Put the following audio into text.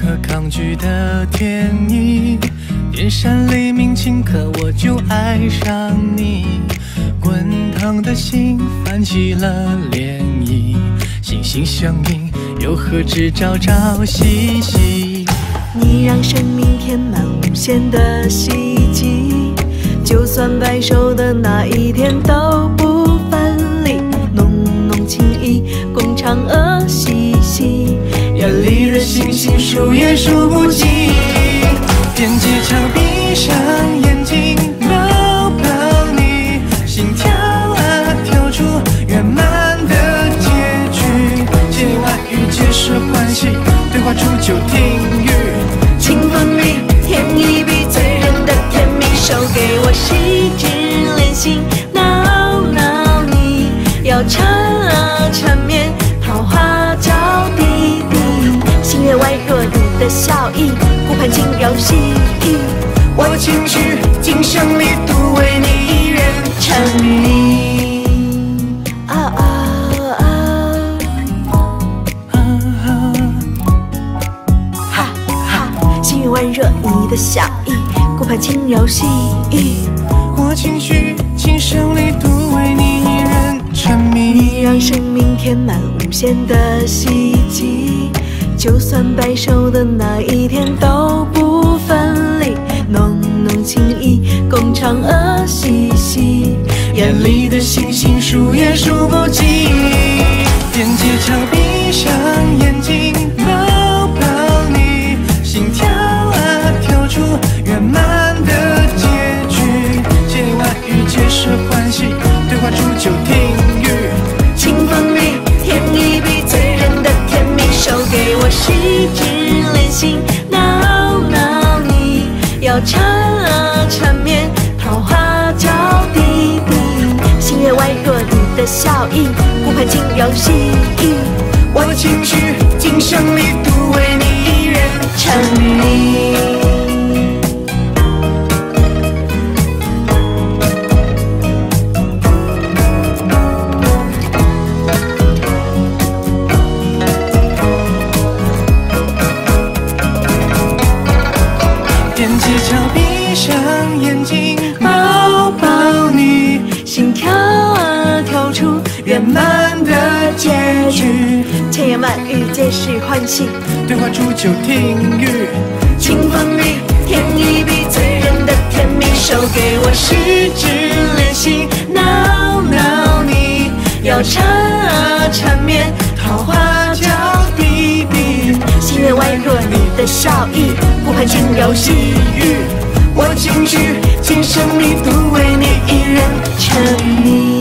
可抗拒的天意，电闪雷鸣顷刻我就爱上你，滚烫的心泛起了涟漪，心心相印又何止朝朝夕夕？你让生命填满无限的希冀，就算白首的那一天都眼里的星星数也数不尽，踮起脚闭上眼睛抱抱你，心跳啊跳出圆满的结局，千言万语皆是欢喜，对话出酒笑意，顾盼轻柔细意。我情绪今生里独为你一人沉迷。啊啊啊！啊啊哈哈，心月宛若你的笑意，顾盼轻柔细意。我情绪今生里独为你一人沉迷。你让生命填满无限的希，算白首的那一天都不分离，浓浓情意共嫦娥嬉戏。眼里的星星数也数不尽，踮起脚闭上眼睛笑意，顾盼轻柔细意。我情绪今生里独为你一人沉迷。踮起脚闭上眼睛圆满的结局，千言万语皆是欢喜。对话煮酒听雨，情分明，添一笔醉人的甜蜜，手给我十指连心，挠挠你，要缠啊缠绵，桃花娇滴滴。心月宛若你的笑意，顾盼轻柔细语。我情绪今生里独为你一人沉迷。